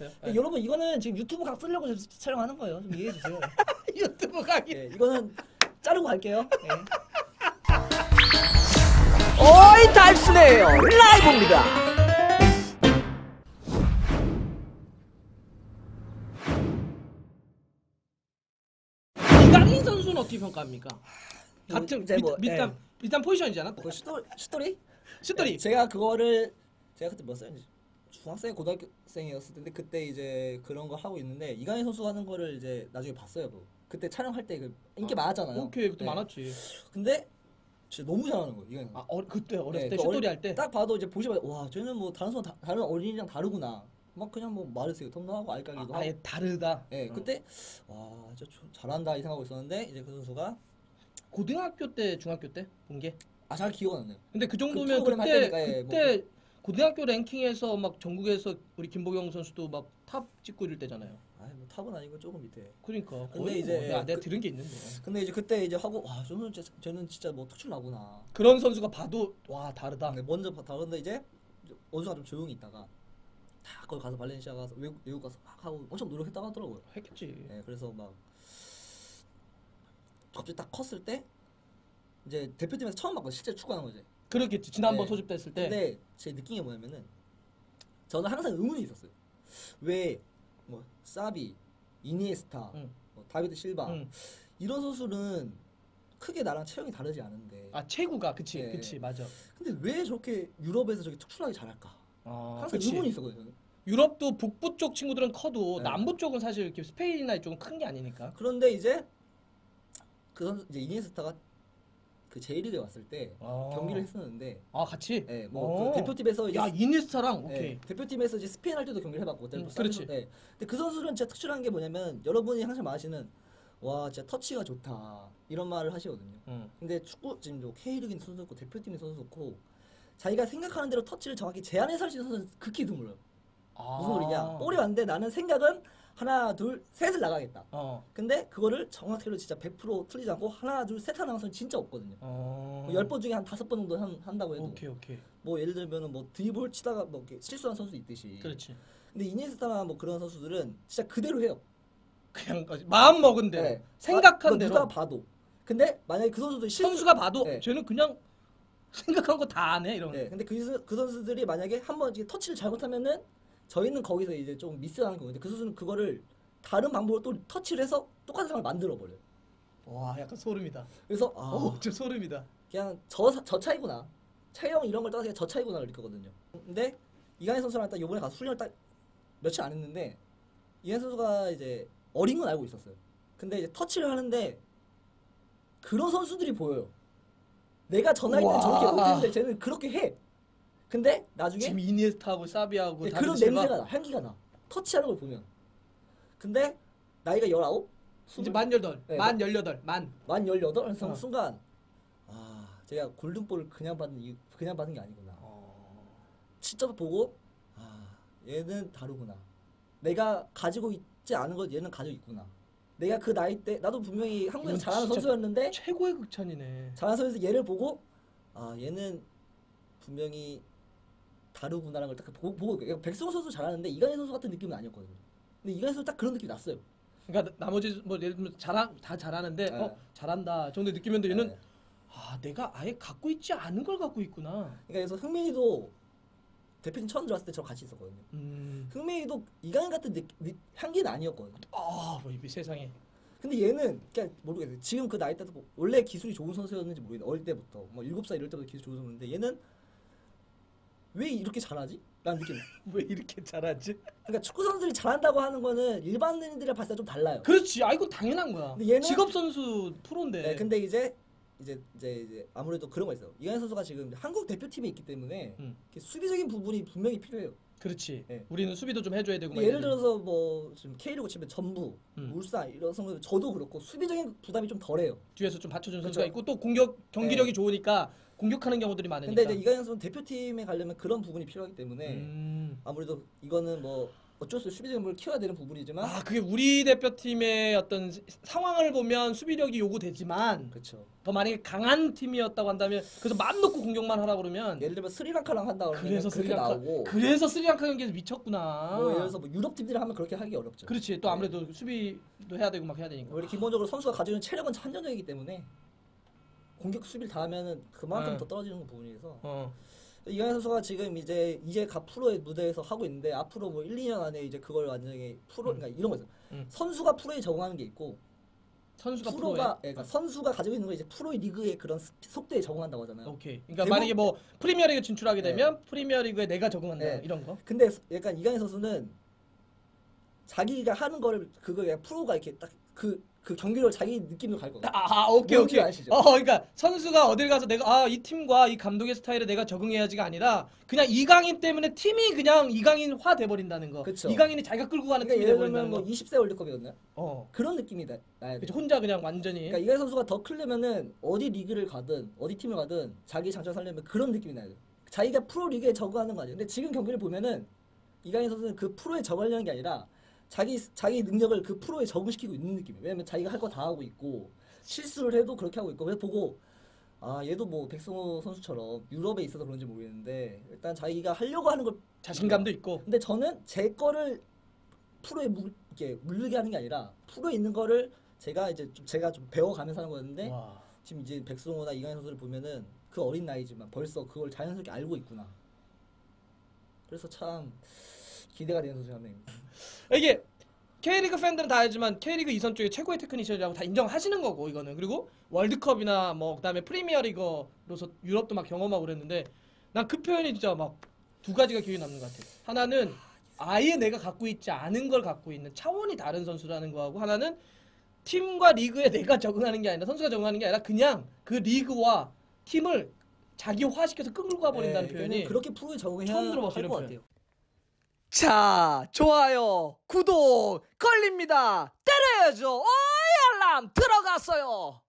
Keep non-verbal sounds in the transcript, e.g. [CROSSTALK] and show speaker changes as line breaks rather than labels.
네, 여러분 이거는 지금 유튜브 각 쓰려고 지금 촬영하는 거예요. 좀 이해해 주세요. [LAUGHS]
유튜브 강의.
예, 이거는 자르고 갈게요. 예.
어이 달스네요 라이브입니다. 이강인 선수는 어떻게 평가합니까?
뭐,
같은
이제 뭐,
밑, 밑단
예.
밑단 포지션이잖아.
그 슈터 슈터리?
슈터리.
예, 제가 그거를 제가 그때 몇 살인지 중학생 고등학생이었을 텐데 그때 이제 그런 거 하고 있는데 이강인 선수 하는 거를 이제 나중에 봤어요. 뭐. 그때 촬영할 때 그 인기 많았잖아요.
오케이 그때
네.
많았지.
근데 진짜 너무 잘하는 거예요. 이강인.
아 어, 그때 어렸을
네, 때그 어릴-
할 때.
딱 봐도 이제 보시면 와 쟤는 뭐 다른 선 다른 어린이랑 다르구나. 막 그냥 뭐 말했어요. 덤나하고 알까기도
아. 아예 다르다.
예,
어.
그때 와, 진짜 저- 잘한다 이 생각하고 있었는데 이제 그 선수가
고등학교 때 중학교 때 본 게.
아 잘 기억 안 나요.
근데 그 정도면
프로그램 할
그때
때니까, 예, 뭐
그때 고등학교 랭킹에서 막 전국에서 우리 김보경 선수도 막 탑 찍고 이럴 때잖아요.
아, 뭐 탑은 아니고 조금 밑에.
그러니까
근데 이제
뭐 내가,
그-
들은 게 있는데
근데 이제 그때 이제 하고 와, 저는 진짜 쟤는 진짜 뭐 특출 나구나.
그런 선수가 봐도 와 다르다.
근데 먼저 봐- 다른데 이제 원수가 좀 조용히 있다가 다 거기 가서 발렌시아 가서 외국, 외국 가서 막 하고 엄청 노력했다고 하더라고요.
했겠지.
예, 그래서 막 갑자기 딱 컸을 때 이제 대표팀에서 처음 봤거든요. 실제 축구하는 거지.
그렇겠지. 지난번
네.
소집됐을 때.
근데 제게 뭐냐면은 저는 항상 의문이 있었어요. 왜 뭐 사비, 이니에스타,
응.
뭐 다비드 실바
응.
이런 선수는 크게 나랑 체형이 다르지 않은데
아 체구가 그치
예,
그치
예.
맞아.
근데 왜 저렇게 유럽에서 저렇게 특출나게 잘할까?
아,
항상
그치.
의문이 있었거든요.
유럽도 북부 쪽 친구들은 커도
네.
남부 쪽은 사실 이렇게 스페인이나 이쪽은 큰 게 아니니까.
그런데 이제 그 선수 이제 이니에스타가 그 J리그에 왔을 때
아.
경기를 했었는데
아 같이.
예, 뭐그
어.
대표팀에서 이제
야 이니스타랑
예,
오케이.
대표팀에서 이제 스페인 할 때도 경기를 해봤고
음,
음,
그렇지.
예. 근데 그 선수는 진짜 특출한 게 뭐냐면 여러분이 항상 말하시는 와 진짜 터치가 좋다 이런 말을 하시거든요.
응.
근데 축구 지금 뭐 K리그 선수 있고 대표팀 선수 있고 자기가 생각하는 대로 터치를 정확히 제안해서 할 수 있는 선수는 극히 드물어요.
아.
무슨 소리냐? 볼이 왔는데 나는 생각은 하나 둘 셋을 나가겠다.
어.
근데 그거를 정확히로 진짜 100% 틀리지 않고 하나 둘 셋 하는 선수 는 진짜 없거든요.
어.
뭐 10번 중에 한 다섯 번 정도 한, 한다고 해도
오케이 오케이.
뭐 예를 들면은 뭐 드리블 치다가 뭐 이렇게 실수한 선수 있듯이
그렇지.
근데 이니에스타나 뭐 그런 선수들은 진짜 그대로 해요.
그냥 마음 먹은 대로
네.
생각한
아,
대로
누가 봐도. 근데 만약에 그 선수들이 실수
선수가 봐도
네.
쟤는 그냥 생각한 거 다 안 해 이런.
네. 근데 그, 선- 그 선수들이 만약에 한번 터치를 잘못하면은 저희는 거기서 이제 좀 미스하는. 근데 그 선수는 그거를 다른 방법으로 또 터치를 해서 똑같은 상황을 만들어 버려요.
와 약간 소름이다.
그래서 아,
어, 저 소름이다.
그냥 저, 저 차이구나. 체형 이런 걸 떠나서 그냥 저 차이구나를 느꼈거든요. 근데 이강인 선수랑 딱 요번에 가서 훈련을 딱 며칠 안 했는데 이강인 선수가 이제 어린 건 알고 있었어요. 근데 이제 터치를 하는데 그런 선수들이 보여요. 내가 저 나이 때
와.
저렇게 못했는데 쟤는 그렇게 해. 근데 나중에
지금 이니에스타하고 사비하고
네, 그런
실바.
냄새가 나, 향기가 나. 터치하는 걸 보면. 근데 나이가 19?
이제 만 열덟,
네,
만 열여덟, 만.
만 18? 그래서
어.
순간 아, 제가 골든볼을 그냥 이 그냥 받은 게 아니구나. 진짜 보고 아 얘는 다르구나. 내가 가지고 있지 않은 것 얘는 가지고 있구나. 내가 그 나이 때 나도 분명히 한국에서 잘하는 선수였는데
최고의 극찬이네.
잘하는 선수에서 얘를 보고 아 얘는 분명히 다르구나라는 걸 딱 보고, 보고 있고. 백승호 선수 잘하는데 이강인 선수 같은 느낌은 아니었거든요. 근데 이강인 선수 딱 그런 느낌이 났어요.
그러니까 나- 나머지 뭐 예를 들면 잘하 다 잘하는데
네.
어 잘한다 정도 느끼면도 얘는
네.
아 내가 아예 갖고 있지 않은 걸 갖고 있구나.
그러니까 그래서 흥민이도 대표팀 처음 들어왔을 때 저랑 같이 있었거든요.
음.
흥민이도 이강인 같은 느, 느, 향기는 아니었거든요.
아뭐 이 세상에.
근데 얘는 그냥 모르겠어요. 지금 그 나이 때도 뭐 원래 기술이 좋은 선수였는지 모르겠는데 어릴 때부터 뭐 일곱 살 이럴 때부터 기술 좋은 선수인데 얘는 왜 이렇게 잘하지? 라는 느낌. [LAUGHS]
왜 이렇게 잘하지?
그러니까 축구 선수들이 잘한다고 하는 거는 일반인들이랑 봤을 때 좀 달라요.
그렇지. 아 이건 당연한 거야.
얘는-
직업 선수 프로인데.
네, 근데 이제 이제 이제 이제 아무래도 그런 거 있어요. 이강인 선수가 지금 한국 대표팀에 있기 때문에
음.
수비적인 부분이 분명히 필요해요.
그렇지.
네.
우리는 수비도 좀 해줘야 되고. 막
예를
이래야
들어서 뭐 지금 K리그 치면 전부,
음.
울산 이런 선수 저도 그렇고 수비적인 부담이 좀 덜해요.
되고. 뒤에서 좀 받쳐준
그렇죠.
선수가 있고 또 공격 경기력이 좋으니까 공격하는 경우들이 많으니까.
근데 이제 이강인 선수 는 대표팀에 가려면 그런 부분이 필요하기 때문에
음.
아무래도 이거는 뭐 어쩔 수 없이 수비 전략을 키워야 되는 부분이지만
아 그게 우리 대표팀의 어떤 시- 상황을 보면 수비력이 요구되지만
그렇죠.
더 만약에 강한 팀이었다고 한다면 그래서 마음 놓고 공격만 하라 그러면
예를 들면 스리랑카랑 한다 그러면
그래서
그렇게
스리랑카
나오고
그래서 스리랑카 경기에서 미쳤구나.
뭐 예를 들어서 뭐 유럽 팀들이 하면 그렇게 하기 어렵죠.
그렇지 또 아무래도 수비도 해야 되고 막 해야 되니까.
우리 기본적으로 선수가 가지고 있는 체력은 한정적이기 때문에 공격 수비를 다 하면은 그만큼
네.
더 떨어지는 부분이라서
어.
이강인 선수가 지금 이제 이제 각 프로의 무대에서 하고 있는데 앞으로 뭐 1, 2년 안에 이제 그걸 완전히 프로
음.
그러니까 이런 거죠.
음.
선수가 프로에 적응하는 게 있고
선수가
프로가. 예, 그러니까 선수가 가지고 있는 거 이제 프로의 리그의 그런 스- 속도에 적응한다고 하잖아요.
오케이. 그러니까
대부분-
만약에 뭐 프리미어리그 진출하게
네.
되면 프리미어리그에 내가 적응한다
네.
이런 거.
근데 약간 이강인 선수는 자기가 하는 거를 그거 그냥 프로가 이렇게 딱 그 그 경기를 자기 느낌으로 갈 거예요.
아, 아 오케이 오케이.
아시죠?
어 그러니까 선수가 어딜 가서 내가 아 이 팀과 이 감독의 스타일에 내가 적응해야지가 아니라 그냥 이강인 때문에 팀이 그냥 이강인화 돼 버린다는 거.
그쵸.
이강인이 자기가 끌고 가는
그러니까
팀이 돼
예를
버린다는
들면
거.
뭐 20세 월드컵이었나요?
어.
그런 느낌이 나, 나야 돼.
그치, 혼자 그냥 완전히
그러니까 이강인 선수가 더 크려면은 어디 리그를 가든 어디 팀을 가든 자기 장점 살려면 그런 느낌이 나야 돼. 자기가 프로 리그에 적응하는 거 아니에요. 근데 지금 경기를 보면은 이강인 선수는 그 프로에 적응하려는 게 아니라 자기 자기 능력을 그 프로에 적응시키고 있는 느낌이에요. 왜냐면 자기가 할 거 다 하고 있고 실수를 해도 그렇게 하고 있고 그래서 보고 아 얘도 뭐 백승호 선수처럼 유럽에 있어서 그런지 모르겠는데 일단 자기가 하려고 하는 걸
자신감도 있고
근데 저는 제 거를 프로에 물, 이렇게 물르게 하는 게 아니라 프로에 있는 거를 제가 이제 좀 제가 좀 배워가면서 하는 거였는데
와.
지금 이제 백승호나 이강인 선수를 보면은 그 어린 나이지만 벌써 그걸 자연스럽게 알고 있구나. 그래서 참 기대가 되는 선수 한 명입니다.
이게 K리그 팬들은 다 알지만 K리그 이선 쪽에 최고의 테크니션이라고 다 인정하시는 거고 이거는 그리고 월드컵이나 뭐 그다음에 프리미어리거로서 유럽도 막 경험하고 그랬는데 난 그 표현이 진짜 막 두 가지가 기억에 남는 것 같아. 하나는 아예 내가 갖고 있지 않은 걸 갖고 있는 차원이 다른 선수라는 거하고 하나는 팀과 리그에 내가 적응하는 게 아니라 선수가 적응하는 게 아니라 그냥 그 리그와 팀을 자기화시켜서 끌고 가버린다는
네,
표현이
그렇게 프로에 적응해야 할것
이런
같아요.
자, 좋아요, 구독 걸립니다. 때려야죠. 오, 알람 들어갔어요.